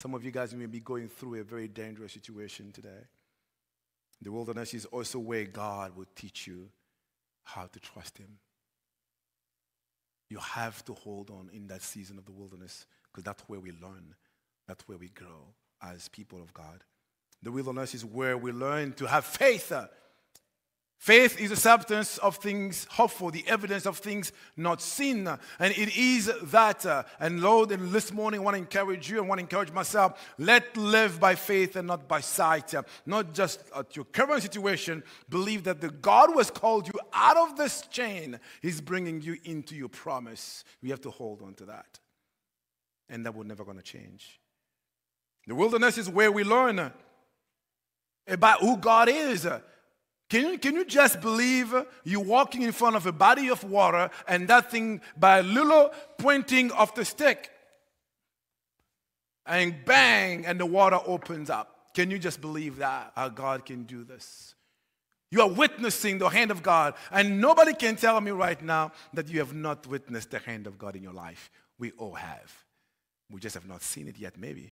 Some of you guys may be going through a very dangerous situation today. The wilderness is also where God will teach you how to trust Him. You have to hold on in that season of the wilderness because that's where we learn, that's where we grow as people of God. The wilderness is where we learn to have faith. Uh, Faith is the substance of things hoped for, the evidence of things not seen. And it is that. Uh, and Lord, and this morning I want to encourage you and want to encourage myself. Let live by faith and not by sight. Uh, not just at your current situation. Believe that the God who has called you out of this chain is bringing you into your promise. We have to hold on to that. And that will never going to change. The wilderness is where we learn about who God is. Can you, can you just believe you're walking in front of a body of water and that thing by a little pointing of the stick and bang and the water opens up? Can you just believe that how God can do this? You are witnessing the hand of God, and nobody can tell me right now that you have not witnessed the hand of God in your life. We all have. We just have not seen it yet, maybe.